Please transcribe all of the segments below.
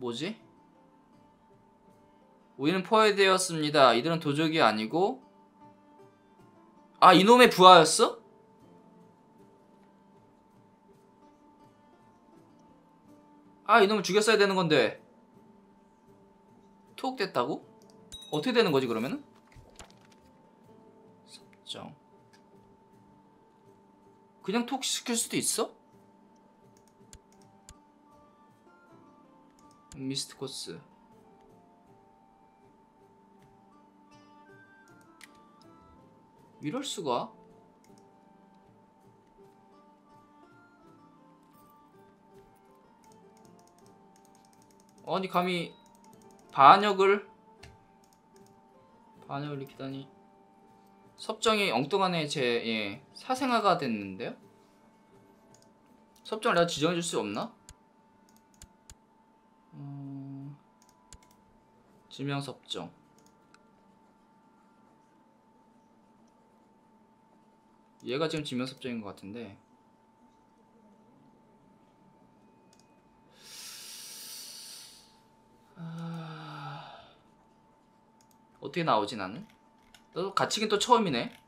뭐지? 우리는 포획되었습니다. 이들은 도적이 아니고 아 이놈의 부하였어? 아 이놈을 죽였어야 되는 건데 투옥됐다고? 어떻게 되는 거지 그러면은? 섭정 그냥 투옥시킬 수도 있어? 미스트 코스 이럴 수가? 아니 감히 반역을 반역을 일으키다니 섭정이 엉뚱한 제 예, 사생아가 됐는데요? 섭정을 내가 지정해줄 수 없나? 지명섭정. 얘가 지금 지명섭정인 것 같은데. 아... 어떻게 나오지 나는? 너도 갇히긴 또 처음이네.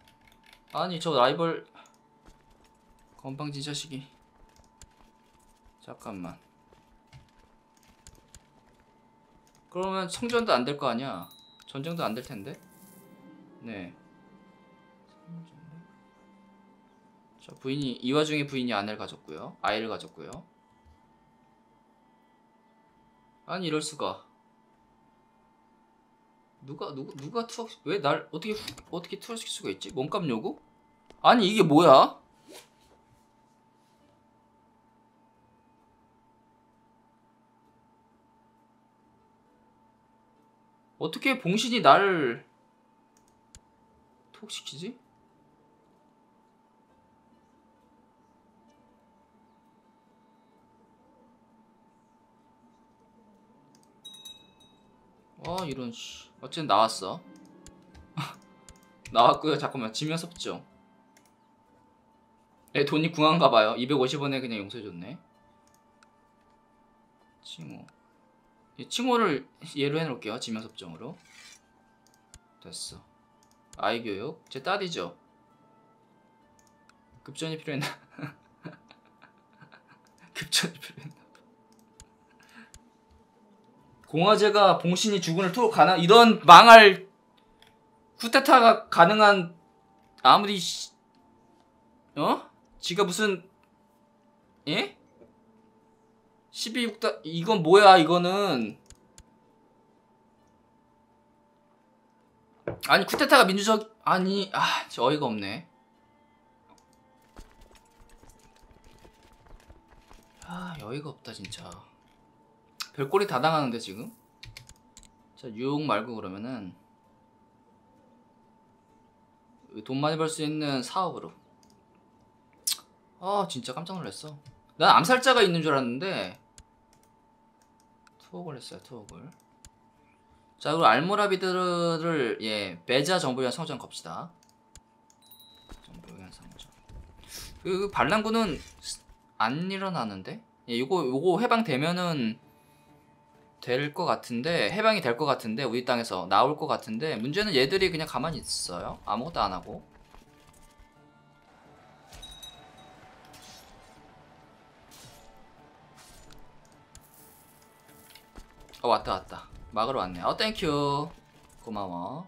아니 저 라이벌 건방진 자식이. 잠깐만 그러면 성전도 안 될 거 아니야 전쟁도 안 될 텐데 네 자, 부인이 이 와중에 부인이 아내를 가졌고요. 아이를 가졌고요. 아니 이럴 수가. 누가 누구 누가 투어 왜날 어떻게 후, 어떻게 투어시킬 수가 있지? 몸값 요구? 아니 이게 뭐야? 어떻게 봉신이 나를 톡시키지? 아 이런 씨. 어쨌든 나왔어. 나왔고요. 잠깐만. 지면 섭죠 내 돈이 궁한가봐요. 250원에 그냥 용서해줬네. 칭호 칭호를 예로 해놓을게요. 지면섭정으로. 됐어. 아이 교육. 제 딸이죠. 급전이 필요했나? 급전이 필요했나 공화제가 봉신이 죽은을 투 가능 이런 망할 쿠데타가 가능한 아무리 어? 지가 무슨 예? 12국다 이건 뭐야 이거는? 아니 쿠데타가 민주적 아니 아 어이가 없네. 아 여의가 없다 진짜. 별꼴이 다 당하는데 지금? 자 유혹 말고 그러면은 돈 많이 벌 수 있는 사업으로. 아 진짜 깜짝 놀랐어. 난 암살자가 있는 줄 알았는데 투옥을 했어요 투옥을. 자 그리고 알모라비드를 예 베자 정보위원 성전 겁시다. 정보위원 성전. 그, 그 반란군은 안 일어나는데? 예 요거 요거 해방되면은 될 것 같은데 해방이 될 것 같은데 우리 땅에서 나올 것 같은데 문제는 얘들이 그냥 가만히 있어요? 아무것도 안 하고 어 왔다 왔다. 막으러 왔네. 어 thank you 고마워.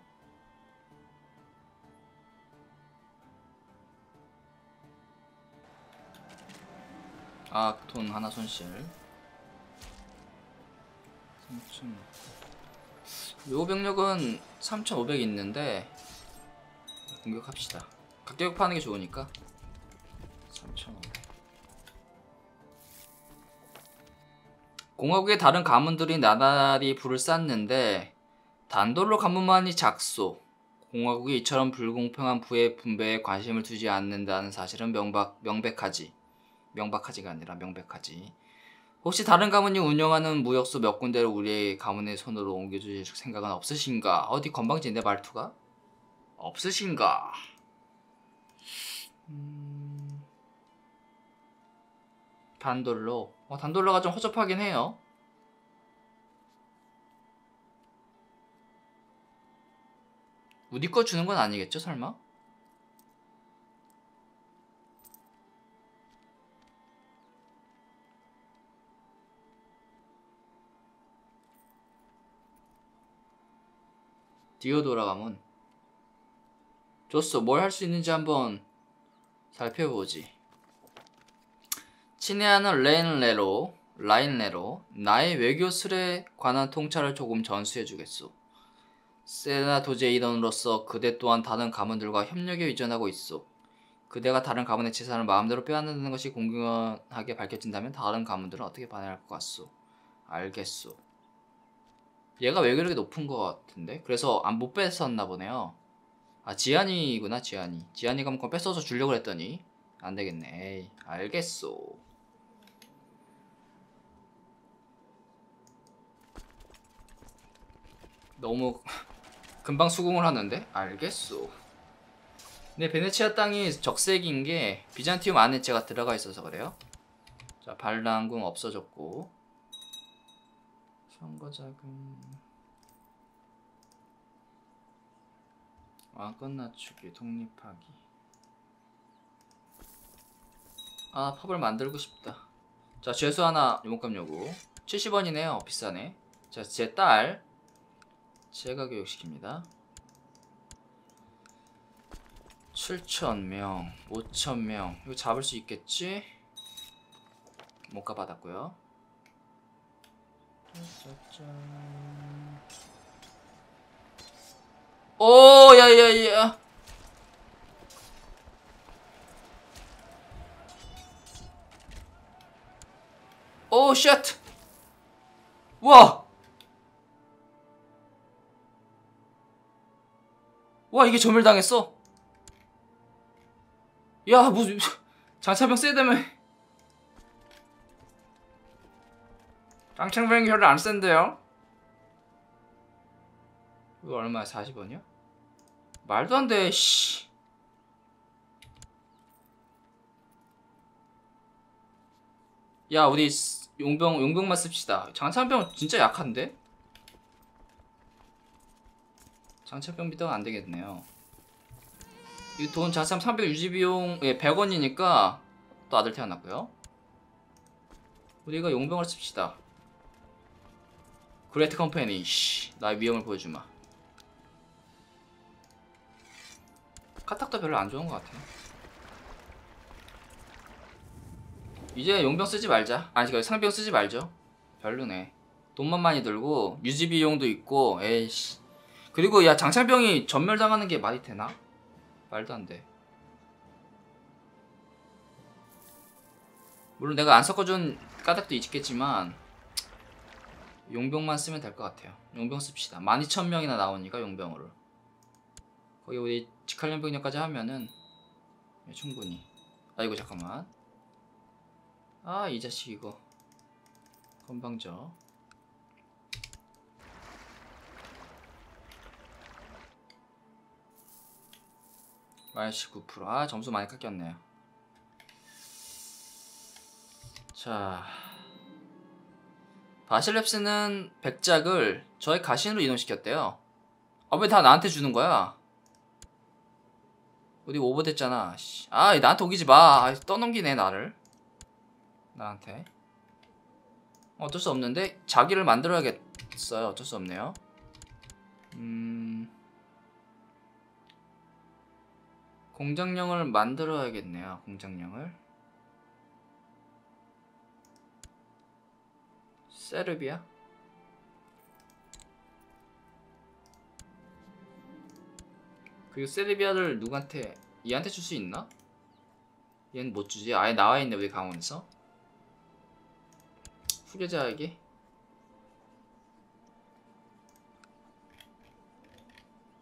아 돈 하나 손실. 3천. 요 병력은 3,500 있는데 공격합시다. 각격 파는 게 좋으니까 공화국의 다른 가문들이 나날이 불을 쌌는데 단돌로 가문만이 작소 공화국이 이처럼 불공평한 부의 분배에 관심을 두지 않는다는 사실은 명박, 명백하지 명백하지가 아니라 명백하지 혹시 다른 가문이 운영하는 무역소 몇 군데를 우리 가문의 손으로 옮겨주실 생각은 없으신가? 어디 건방진데 말투가? 없으신가? 음... 단돌로 어, 단돌러가 좀 허접하긴 해요. 뭐 우리 거 주는 건 아니겠죠, 설마? 디오도라 가문 좋소, 뭘 할 수 있는지 한번 살펴보지. 친애하는 레인레로 라인레로 나의 외교술에 관한 통찰을 조금 전수해주겠소 세나 도제이던으로서 그대 또한 다른 가문들과 협력에 의존하고 있소 그대가 다른 가문의 재산을 마음대로 빼앗는다는 것이 공공하게 밝혀진다면 다른 가문들은 어떻게 반응할 것 같소 알겠소 얘가 왜 그렇게 높은 것 같은데? 그래서 안 못 뺐었나 보네요. 아 지안이구나 지안이. 지안이가 뭔가 뺏어서 주려고 했더니 안 되겠네. 에이 알겠소. 너무 금방 수긍을 하는데? 알겠소. 근데 베네치아 땅이 적색인 게 비잔티움 안에 제가 들어가 있어서 그래요. 자 반란궁 없어졌고. 선거자금. 왕권 낮추기 독립하기. 아 팝을 만들고 싶다. 자 죄수 하나 요목감 요구. 70원이네요 비싸네 자 제 딸 제가 교육시킵니다 7,000명 5,000명 이거 잡을 수 있겠지? 못가 받았고요. 오, 야, 야, 야. 오, 쉣. 와. 와, 이게 점멸당했어. 야, 무슨 장차병 세다며. 장창병이 별로 안 센데요? 이거 얼마야? 40원이야? 말도 안 돼, 씨. 야, 우리 스- 용병, 용병만 씁시다. 장창병 진짜 약한데? 장창병 비도가 안 되겠네요. 이 돈 자산 300 유지 비용, 예, 100원이니까 또 아들 태어났고요. 우리가 용병을 씁시다. Great Company, 씨, 나의 위험을 보여주마. 카탁도 별로 안 좋은 것 같아. 이제 용병 쓰지 말자. 아니, 그 상병 쓰지 말죠. 별로네. 돈만 많이 들고 유지 비용도 있고, 에이씨. 그리고 야 장창병이 전멸당하는 게 말이 되나? 말도 안 돼. 물론 내가 안 섞어준 까닭도 있겠지만 용병만 쓰면 될 것 같아요. 용병 씁시다. 12,000명이나 나오니까 용병으로. 거기 우리 직할련 병력까지 하면은 예, 충분히. 아이고 잠깐만. 아 이 자식 이거. 건방져. 마이너스 9%. 아 점수 많이 깎였네요. 자. 바실랩스는 백작을 저의 가신으로 이동시켰대요. 아, 왜 다 나한테 주는 거야? 어디 오버됐잖아. 씨. 아, 나한테 오기지 마. 아, 떠넘기네, 나를. 나한테. 어쩔 수 없는데, 자기를 만들어야겠어요. 어쩔 수 없네요. 음. 공장령을 만들어야겠네요. 공장령을. 세르비아? 그리고 세르비아를 누구한테 얘한테 줄 수 있나? 얘는 못 주지. 아예 나와 있네 우리 강원에서. 후계자에게.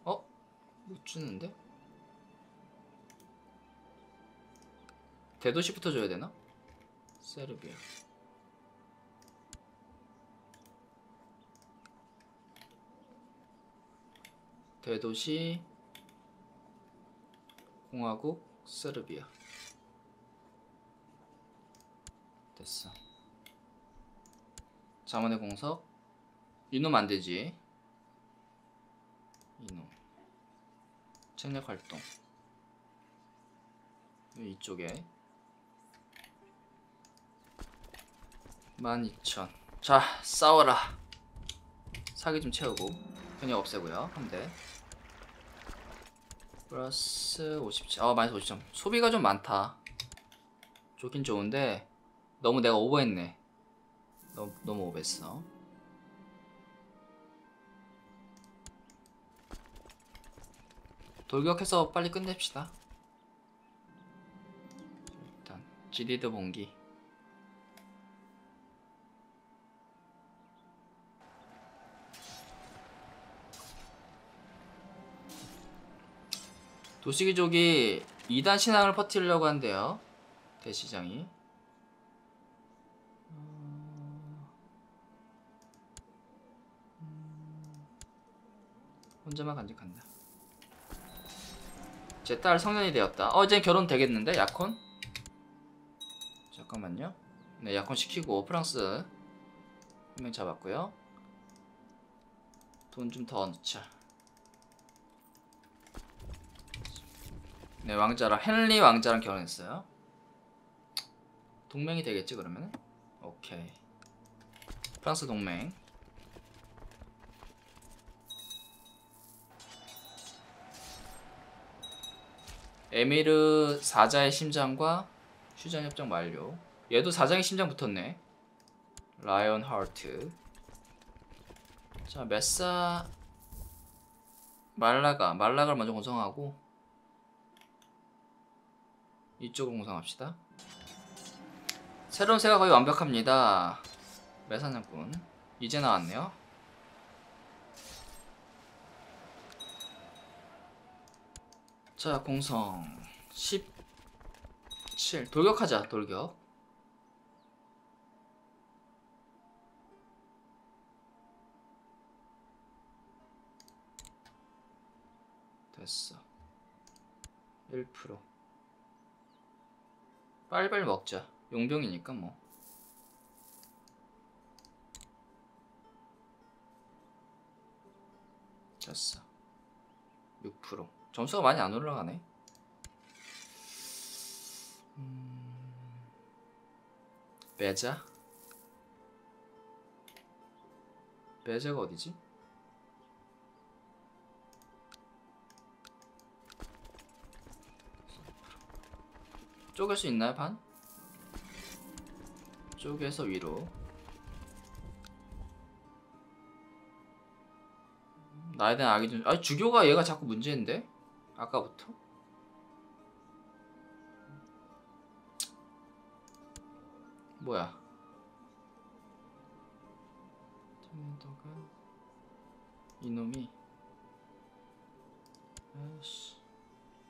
어? 못 주는데? 대도시부터 줘야 되나? 세르비아. 대도시 공화국 세르비아. 됐어. 자문의 공석. 이놈 안되지. 이놈. 책략 활동. 이쪽에 12,000. 자, 싸워라. 사기 좀 채우고 현역 없애고요. 한대. 플러스 57. 어, 마이너스 50점. 소비가 좀 많다. 좋긴 좋은데 너무 내가 오버했네. 너무 너무 오버했어. 돌격해서 빨리 끝냅시다. 일단 지디드 봉기. 도시기족이 2단 신앙을 퍼뜨리려고 한대요. 대시장이. 음, 혼자만 간직한다. 제 딸 성년이 되었다. 어, 이제 결혼 되겠는데? 약혼? 잠깐만요. 네, 약혼 시키고 프랑스 한 명 잡았고요. 돈 좀 더 넣자. 네, 왕자랑 헨리 왕자랑 결혼했어요. 동맹이 되겠지 그러면? 오케이. 프랑스 동맹. 에미르 사자의 심장과 휴전 협정 완료. 얘도 사장의 심장 붙었네. 라이언 하트. 자, 메사 말라가 말라가를 먼저 공성하고 이쪽으로 공성합시다. 새로운 새가 거의 완벽합니다. 매사냥꾼 이제 나왔네요. 자 공성 17 돌격하자 돌격 됐어 1% 빨리빨리 먹자. 용병이니까 뭐. 됐어. 6% 점수가 많이 안 올라가네. 음... 베자? 베자가 어디지? 쪼갤 수 있나요 반? 쪼개서 위로 나에 대한 악의 좀... 아니 주교가 얘가 자꾸 문제인데? 아까부터? 뭐야 이놈이 아이씨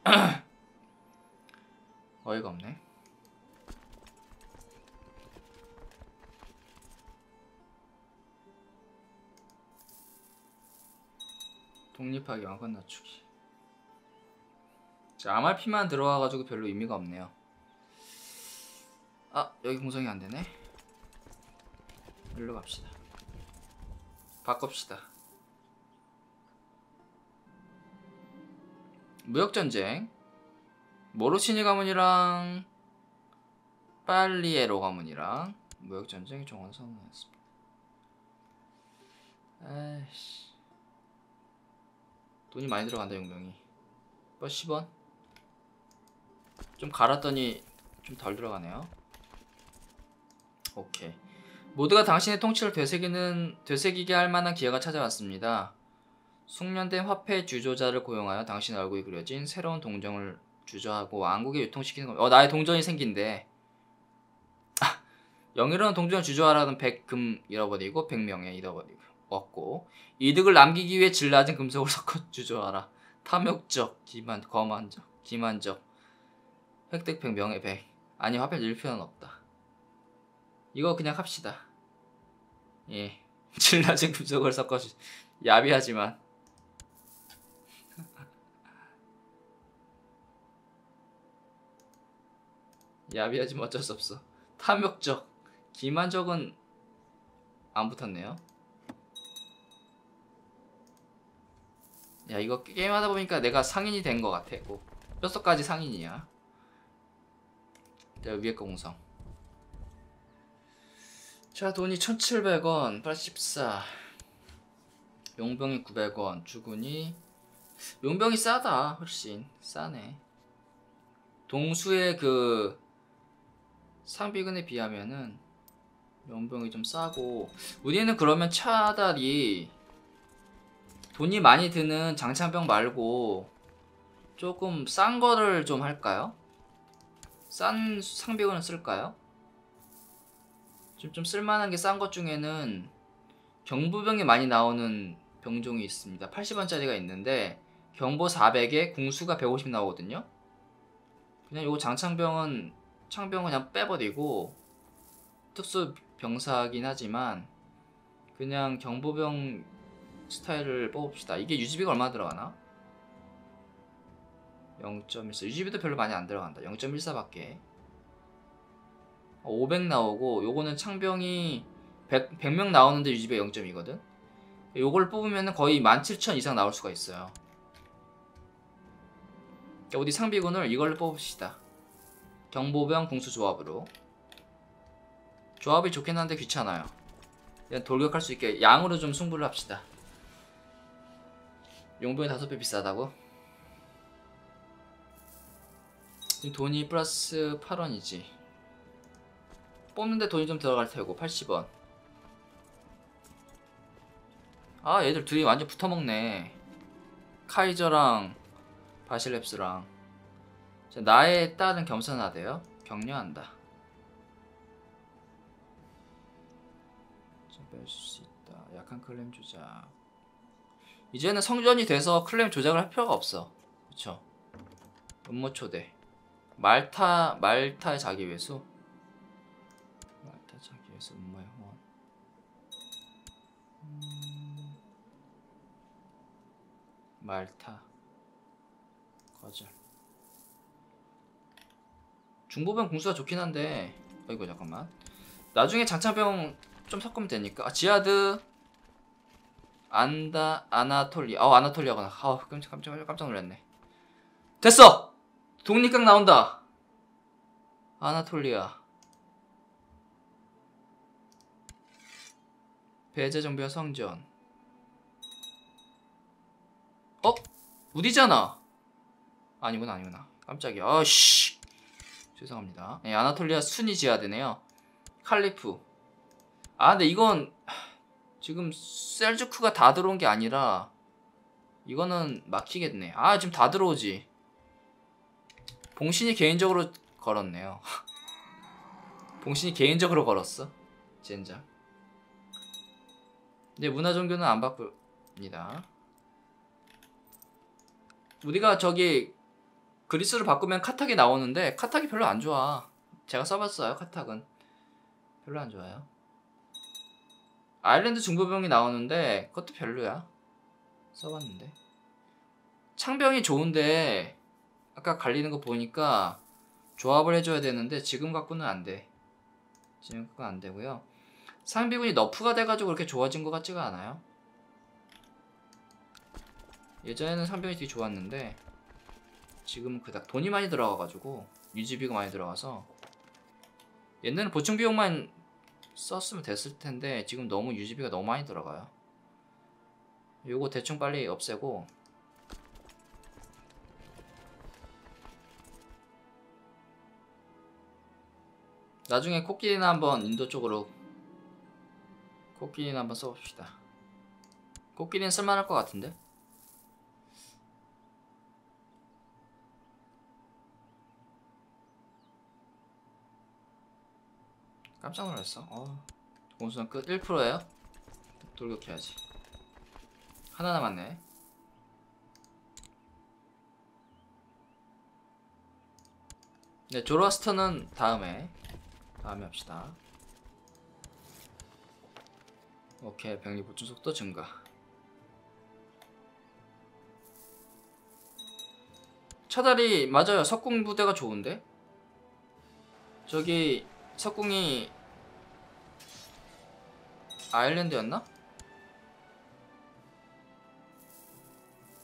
어이가 없네. 독립하기 왕권 낮추기. 자, MRP만 들어와가지고 별로 의미가 없네요. 아 여기 공성이 안되네. 일로 갑시다. 바꿉시다. 무역전쟁 모로치니 가문이랑 빨리에로 가문이랑 무역 전쟁이 종원 선언했습니다. 아이씨. 돈이 많이 들어간다 용병이. 뭐 10원? 좀 갈았더니 좀 덜 들어가네요. 오케이. 모두가 당신의 통치를 되새기는 되새기게 할 만한 기회가 찾아왔습니다. 숙련된 화폐 주조자를 고용하여 당신 얼굴이 그려진 새로운 동정을 주저하고 왕국에 유통시키는 겁니다. 어 나의 동전이 생긴대. 아, 영일은 동전을 주저하라는 100금 잃어버리고 100명에 잃어버리고 얻고 이득을 남기기 위해 질 낮은 금속을 섞어 주저하라. 탐욕적 기만 거만적 기만적. 획득 100 명예 100 아니 화폐 를 필요는 없다. 이거 그냥 합시다. 예 질 낮은 금속을 섞어 주 야비하지만 야비하지만 어쩔 수 없어. 탐욕적 기만적은 안 붙었네요. 야 이거 게임하다 보니까 내가 상인이 된 것 같아 꼭. 뼛속까지 상인이야. 자 위에 거 공성. 자 돈이 1700원 84 용병이 900원 주군이. 용병이 싸다 훨씬. 싸네. 동수의 그 상비근에 비하면은 용병이 좀 싸고 우리는 그러면 차달이 돈이 많이 드는 장창병 말고 조금 싼 거를 좀 할까요? 싼 상비군을 쓸까요? 좀, 좀 쓸만한 게 싼 것 중에는 경부병이 많이 나오는 병종이 있습니다. 80원짜리가 있는데 경보 400에 궁수가 150 나오거든요. 그냥 요거 장창병은 창병은 그냥 빼버리고 특수 병사긴 하지만 그냥 경보병 스타일을 뽑읍시다. 이게 유지비가 얼마 들어가나? 0.14 유지비도 별로 많이 안 들어간다. 0.14밖에 500 나오고 요거는 창병이 100, 100명 나오는데 유지비가 0.2거든 요걸 뽑으면 거의 17,000 이상 나올 수가 있어요 어디 상비군을 이걸로 뽑읍시다 경보병 궁수 조합으로. 조합이 좋긴 한데 귀찮아요. 그냥 돌격할 수 있게 양으로 좀 승부를 합시다. 용병이 5배 비싸다고? 지금 돈이 플러스 8원이지. 뽑는데 돈이 좀 들어갈 테고 80원. 아 얘들 둘이 완전 붙어먹네. 카이저랑 바실랩스랑. 자, 나의 딸은 겸손하대요? 격려한다. 뺄수 있다. 약한 클램 조작. 이제는 성전이 돼서 클램 조작을 할 필요가 없어. 그쵸? 음모 초대. 말타 말타의 자기 외수? 말타 자기 외수 음모의 후원 음... 말타. 거절 중보병 궁수가 좋긴 한데. 어이구 잠깐만. 나중에 장창병 좀 섞으면 되니까. 아, 지하드. 안다 아나톨리아 어 아나톨리아구나. 아 깜짝 깜짝 깜짝 놀랐네. 됐어! 독립각 나온다. 아나톨리아. 배제 정비와 성전. 어? 우디잖아. 아니구나 아니구나. 깜짝이야. 아씨 죄송합니다. 네, 아나톨리아 순위 지하드네요. 칼리프. 아 근데 이건 지금 셀주크가 다 들어온 게 아니라 이거는 막히겠네. 아 지금 다 들어오지. 봉신이 개인적으로 걸었네요. 봉신이 개인적으로 걸었어? 젠장. 근데 문화 종교는 안 바꿉니다. 우리가 저기 그리스를 바꾸면 카탁이 나오는데 카탁이 별로 안 좋아. 제가 써봤어요 카탁은. 별로 안 좋아요. 아일랜드 중보병이 나오는데 그것도 별로야. 써봤는데. 창병이 좋은데 아까 갈리는 거 보니까 조합을 해줘야 되는데 지금 갖고는 안 돼. 지금 갖고는 안되고요. 상비군이 너프가 돼가지고 그렇게 좋아진 것 같지가 않아요. 예전에는 상병이 되게 좋았는데 지금은 그닥 돈이 많이 들어가가지고 유지비가 많이 들어가서 옛날에는 보충 비용만 썼으면 됐을 텐데 지금 너무 유지비가 너무 많이 들어가요. 요거 대충 빨리 없애고 나중에 코끼리나 한번 인도 쪽으로 코끼리나 한번 써봅시다. 코끼리는 쓸만할 것 같은데 깜짝 놀랐어. 어, 공수전 끝 1%예요? 돌격해야지. 하나 남았네. 네 조로아스터는 다음에 다음에 합시다. 오케이 병력 보충 속도 증가. 차다리 맞아요. 석궁 부대가 좋은데? 저기 석궁이 아일랜드였나?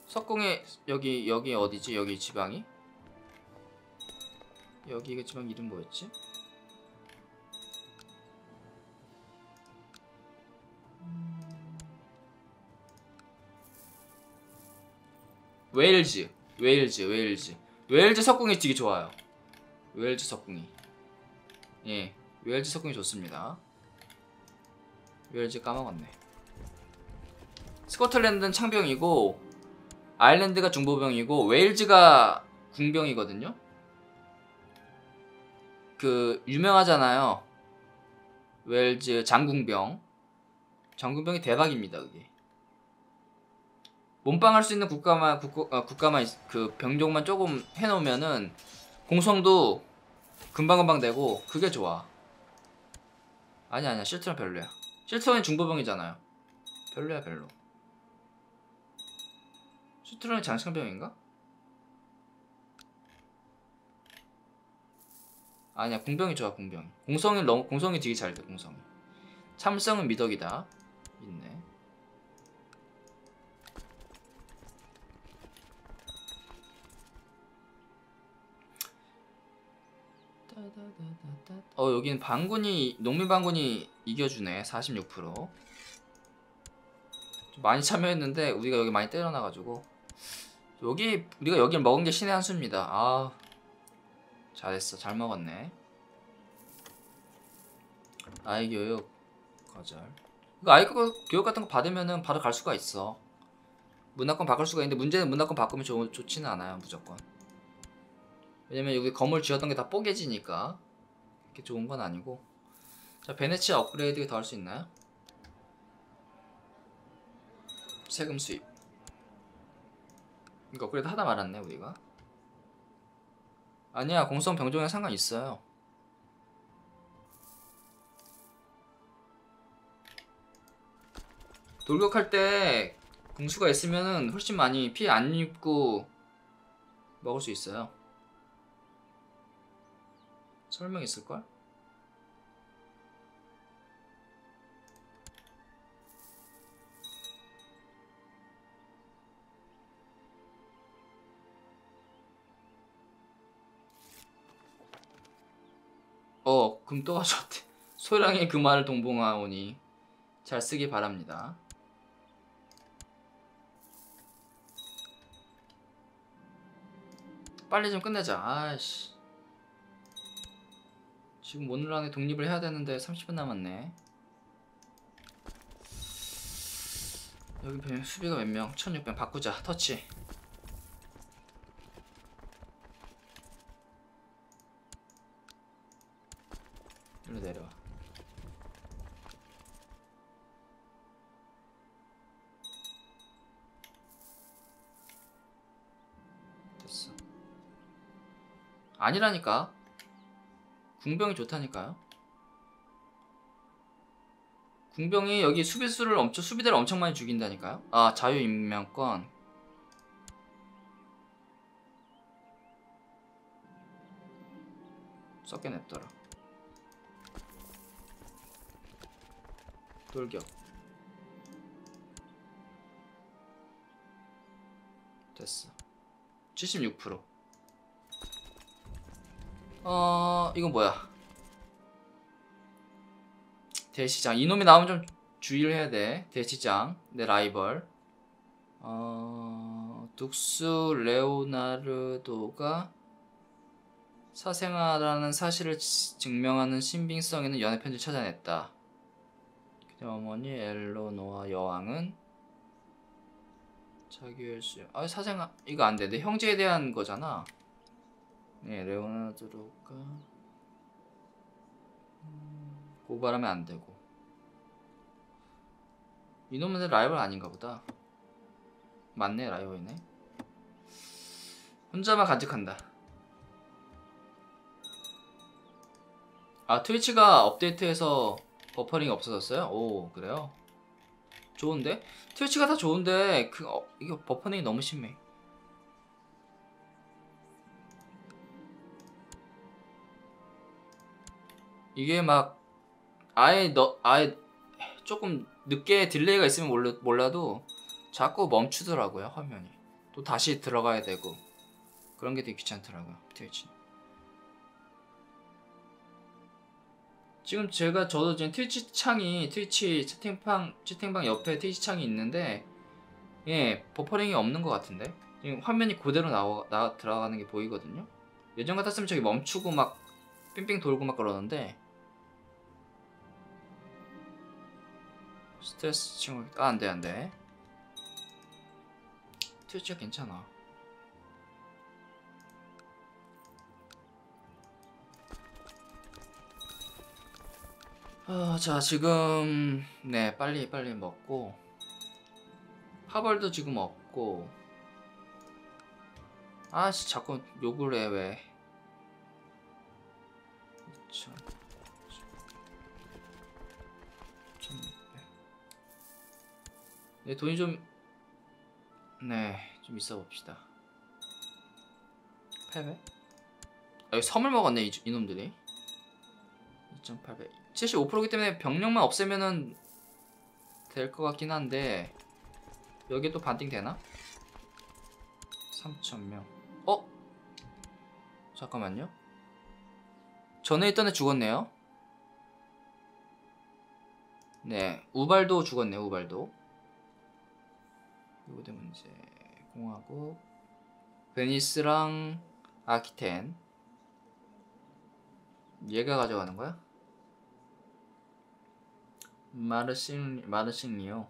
석궁에 여기 여기 어디지? 여기 지방이? 여기가 지방 이름 뭐였지? 웨일즈, 웨일즈, 웨일즈. 웨일즈 석궁이 되게 좋아요. 웨일즈 석궁이. 예, 웨일즈 석궁이 좋습니다. 웨일즈 까먹었네. 스코틀랜드는 창병이고 아일랜드가 중보병이고 웨일즈가 궁병이거든요. 그 유명하잖아요. 웨일즈 장궁병. 장궁병이 대박입니다, 그게. 몸빵할 수 있는 국가만 국가, 어, 국가만 있- 그 병종만 조금 해놓으면은 공성도 금방금방 되고 그게 좋아. 아니 아니야 실트론 별로야. 실트론이 중보병이잖아요. 별로야 별로. 실트론이 장창병인가? 아니야 궁병이 좋아 궁병이. 공성이 너무 공성이 되게 잘돼 공성이. 참성은 미덕이다. 있네. 어 여기는 반군이 농민 반군이 이겨주네 46%. 좀 많이 참여했는데 우리가 여기 많이 때려놔가지고 여기 우리가 여기를 먹은 게 신의 한 수입니다. 아 잘했어 잘 먹었네. 아이 교육 거절. 이거 아이 교- 교육 같은 거 받으면은 바로 갈 수가 있어. 문화권 바꿀 수가 있는데 문제는 문화권 바꾸면 좋, 좋지는 않아요 무조건. 왜냐면 여기 건물 지었던 게 다 뽀개지니까 그렇게 좋은 건 아니고. 자 베네치아 업그레이드 더 할 수 있나요? 세금 수입. 이거 업그레이드 하다 말았네 우리가. 아니야 공성 병종에 상관 있어요. 돌격할 때 궁수가 있으면은 훨씬 많이 피해 안 입고 먹을 수 있어요 설명 있을걸? 어, 금 또 가져왔대. 소량의 금화를 동봉하오니 잘 쓰기 바랍니다. 빨리 좀 끝내자. 아이씨. 지금 오늘 안에 독립을 해야 되는데 30분 남았네. 여기 수비가 몇 명? 1600 바꾸자. 터치. 일로 내려와. 됐어. 아니라니까. 궁병이 좋다니까요. 궁병이 여기 수비수를 엄청 수비대를 엄청 많이 죽인다니까요. 아 자유인명권. 썩게 냅둬라. 돌격. 됐어. 76%. 어, 이건 뭐야? 대시장. 이놈이 나오면 좀 주의를 해야 돼. 대시장. 내 라이벌. 어, 둑스 레오나르도가 사생아라는 사실을 지- 증명하는 신빙성 있는 연애 편지를 찾아냈다. 그녀 어머니 엘로노아 여왕은 자기의 수. 아 사생아 이거 안 돼. 내 형제에 대한 거잖아. 네, 레오나르도가 음, 고발하면 안 되고. 이놈은 내 라이벌 아닌가 보다. 맞네 라이벌이네. 혼자만 간직한다. 아 트위치가 업데이트해서 버퍼링이 없어졌어요? 오 그래요? 좋은데? 트위치가 다 좋은데 그 어, 이거 버퍼링이 너무 심해. 이게 막 아예 너 아예 조금 늦게 딜레이가 있으면 몰라, 몰라도 자꾸 멈추더라고요 화면이. 또 다시 들어가야 되고. 그런 게 되게 귀찮더라고요 트위치. 지금 제가 저도 지금 트위치 창이 트위치 채팅방 채팅방 옆에 트위치 창이 있는데 예 버퍼링이 없는 것 같은데? 지금 화면이 그대로 나와 나 들어가는 게 보이거든요? 예전 같았으면 저기 멈추고 막 삥삥 돌고 막 그러는데 스트레스 친구. 아 안돼 안돼. 트위치가 괜찮아. 아, 자 지금 네 빨리 빨리 먹고. 파벌도 지금 없고. 아씨 자꾸 욕을 해 왜? 2천 네 돈이 좀 네, 좀 있어 봅시다. 패배? 아, 여기 섬을 먹었네, 이, 이놈들이. 2,800. 75%기 때문에 병력만 없애면은 될 것 같긴 한데, 여기에 또 반띵 되나? 3,000명. 어? 잠깐만요. 전에 있던 애 죽었네요. 네, 우발도 죽었네, 우발도. 되면 이제 공화국 베니스랑 아키텐. 얘가 가져가는 거야? 마르싱 마르싱리오.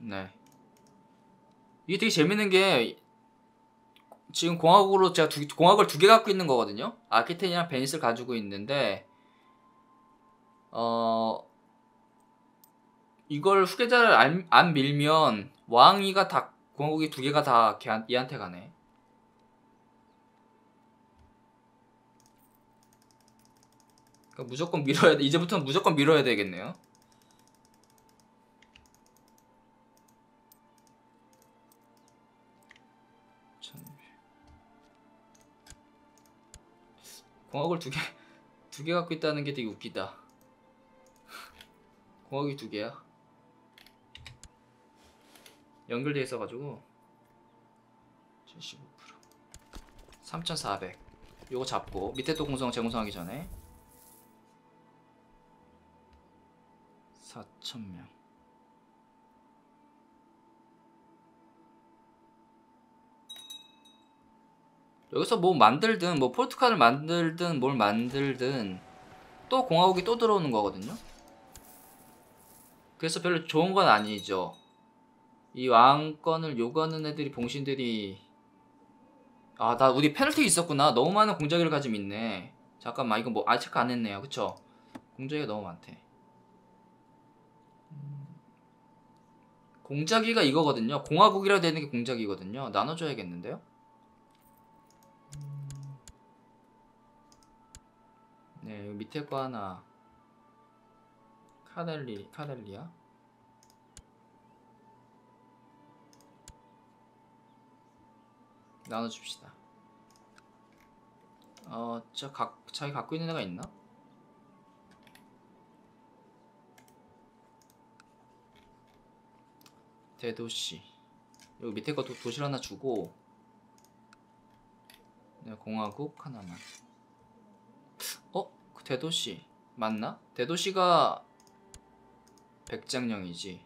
네. 이게 되게 재밌는 게 지금 공화국으로 제가 두, 공화국을 두 개 갖고 있는 거거든요. 아키텐이랑 베니스를 가지고 있는데 어 이걸 후계자를 안, 안 밀면 왕위가 다 공화국이 두 개가 다 걔한, 얘한테 가네. 그러니까 무조건 밀어야 돼. 이제부터는 무조건 밀어야 되겠네요. 참. 공화국을 두 개, 두 개 갖고 있다는 게 되게 웃기다. 공학이 두 개야. 연결돼 있어가지고 75% 3,400 요거 잡고 밑에 또 공성 재공성하기 전에 4,000명 여기서 뭐 만들든 뭐 포르투갈을 만들든 뭘 만들든 또 공화국이 또 들어오는 거거든요. 그래서 별로 좋은 건 아니죠. 이 왕권을 요구하는 애들이 봉신들이 아 나 우리 페널티 있었구나. 너무 많은 공작위를 가지고 있네. 잠깐만 이거 뭐 아직 안 했네요. 그쵸? 공작위가 너무 많대. 음. 공작위가 이거거든요. 공화국이라 되는 게 공작위거든요. 나눠줘야겠는데요? 네, 밑에 거 하나 카델리 카델리아 나눠줍시다. 어, 저 각, 자기 갖고 있는 애가 있나? 대도시. 여기 밑에 거 도, 도시를 하나 주고, 네, 공화국 하나만. 어? 그 대도시 맞나? 대도시가 백장령이지.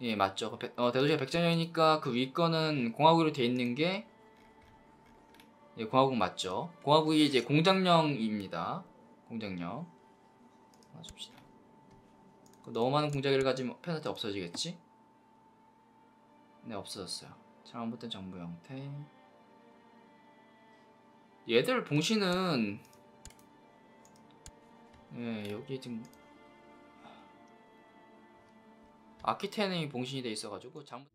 예, 맞죠. 그 백- 어, 대도시가 백장령이니까 그 위 거는 공화국으로 돼 있는 게 예, 공화국 맞죠. 공화국이 이제 공장령입니다. 공장령. 맞춥시다. 그 너무 많은 공작위를 가지면 페널티 없어지겠지? 네, 없어졌어요. 잘못된 정부 형태. 얘들 봉신은 예, 여기 지금 아키텐이 봉신이 돼 있어가지고 잘못